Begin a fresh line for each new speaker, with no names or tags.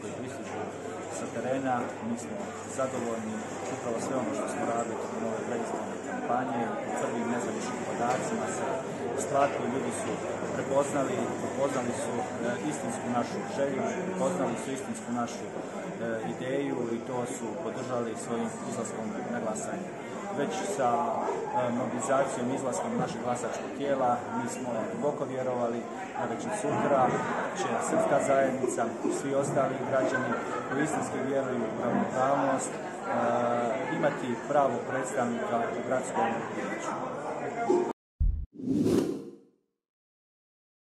koji pristižu sa terena, mi smo zadovoljni upravo sve ono što smo radili tokom ove predizborne kampanje, u prvim nezavišnim podacima se ostvarili, ljudi su prepoznali, prepoznali su e, istinsku našu želju, prepoznali su istinsku našu e, ideju i to su podržali svojim izlaskom na glasanje. Već sa e, mobilizacijom izlaskom našeg glasačkog tijela mi smo duboko vjerovali da već od sutra će srpska zajednica svi ostali građani koji istinski vjeruju u ravnopravnost e, imati pravo predstavnika u gradskom vijeću.